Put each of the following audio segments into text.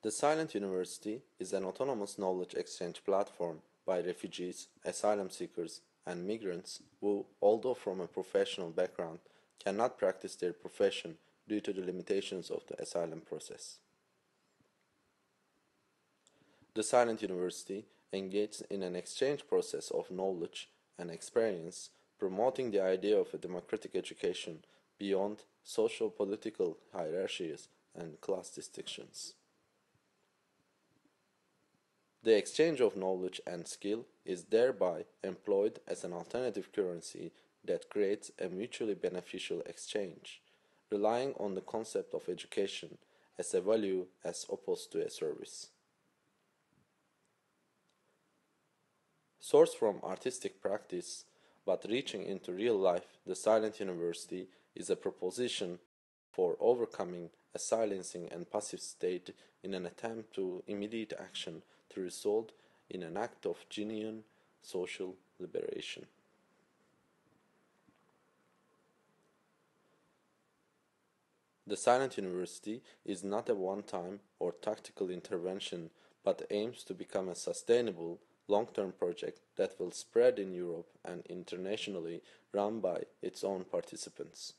The Silent University is an autonomous knowledge exchange platform by refugees, asylum seekers, and migrants who, although from a professional background, cannot practice their profession due to the limitations of the asylum process. The Silent University engages in an exchange process of knowledge and experience, promoting the idea of a democratic education beyond social political hierarchies and class distinctions. The exchange of knowledge and skill is thereby employed as an alternative currency that creates a mutually beneficial exchange, relying on the concept of education as a value as opposed to a service. Sourced from artistic practice, but reaching into real life, the Silent University is a proposition for overcoming a silencing and passive state in an attempt to immediate action to result in an act of genuine social liberation. The Silent University is not a one-time or tactical intervention but aims to become a sustainable, long-term project that will spread in Europe and internationally run by its own participants.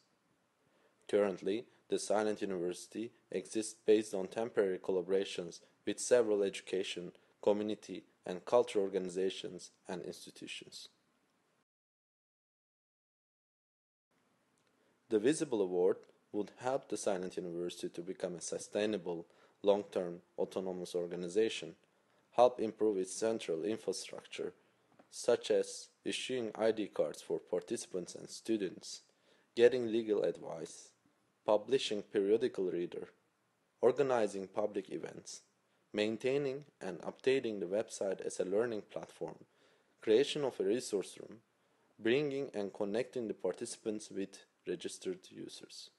Currently, the Silent University exists based on temporary collaborations with several education, community, and culture organizations and institutions. The Visible Award would help the Silent University to become a sustainable, long-term, autonomous organization, help improve its central infrastructure, such as issuing ID cards for participants and students, getting legal advice, publishing periodical reader, organizing public events, maintaining and updating the website as a learning platform, creation of a resource room, bringing and connecting the participants with registered users.